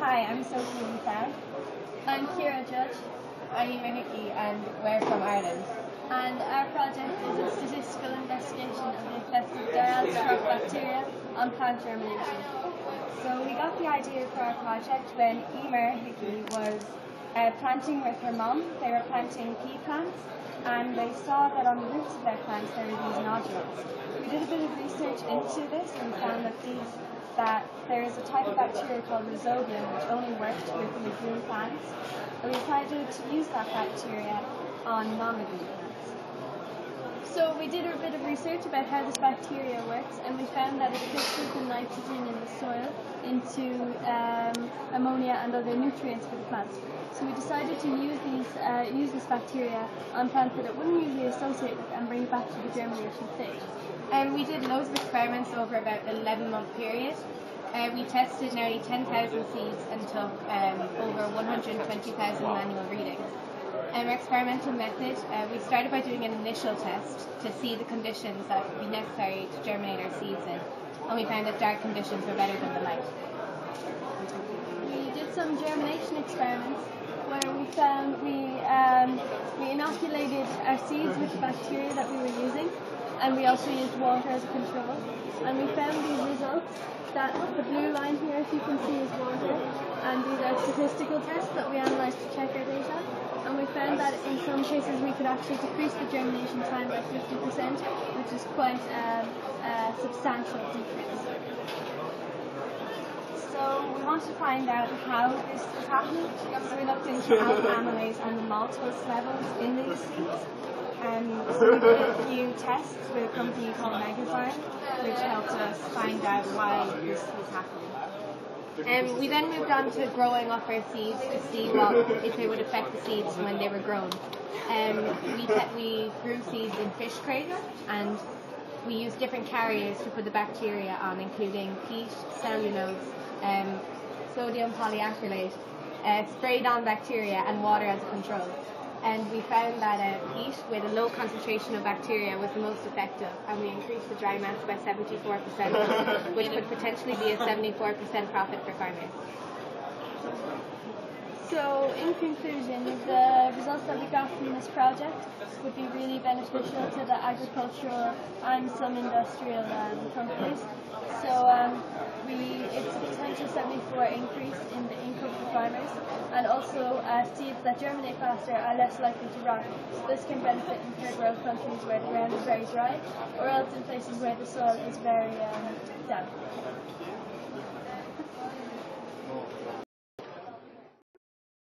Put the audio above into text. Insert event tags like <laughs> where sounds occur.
Hi, I'm Sophie McLeod. I'm Ciara Judge. I'm Emer Hickey and we're from Ireland. And our project is a statistical investigation of the effect of diazotroph bacteria on plant germination. So we got the idea for our project when Emer Hickey was uh, planting with her mum. They were planting pea plants and they saw that on the roots of their plants there were these nodules. We did a bit of research into this and found that these that there is a type of bacteria called Rhizobium which only worked with legume plants. And we decided to use that bacteria on non-legume plants. So we did a bit of research about how this bacteria works and we found that it fixes the nitrogen in the soil into um, ammonia and other nutrients for the plants. So we decided to use these, uh, use this bacteria on plants that it wouldn't usually associate with and bring it back to the germination stage. And um, we did loads of experiments over about an 11 month period. Uh, we tested nearly 10,000 seeds and took um, over 120,000 manual readings. And our experimental method, uh, we started by doing an initial test to see the conditions that would be necessary to germinate our seeds in. And we found that dark conditions were better than the light. We did some germination experiments where we found we, um, we inoculated our seeds with the bacteria that we were using and we also used water as a control. And we found these results that the blue line here, if you can see, is water, and these are statistical tests that we analysed to check our data. And we found that in some cases we could actually decrease the germination time by 50%, which is quite a substantial decrease. So we want to find out how this is happening. So we looked into alpha amylase and the maltose levels in these seeds. Um, we did a few tests with a company called Megazyme, which helped us find out why this was happening. Um, we then moved on to growing off our seeds to see what if they would affect the seeds when they were grown. Um, we, we grew seeds in fish crates and we used different carriers to put the bacteria on, including peat, cellulose, um, sodium polyacrylate, uh, sprayed on bacteria and water as a control and we found that uh, peat with a low concentration of bacteria was the most effective and we increased the dry mass by 74% <laughs> which could potentially be a 74% profit for farmers. So in conclusion, the results that we got from this project would be really beneficial to the agricultural and some industrial um, companies. So um, we, it's a potential 74 increase in the income for farmers and also uh, seeds that germinate faster are less likely to rot. So this can benefit in third world countries where the ground is very dry or else in places where the soil is very um, damp.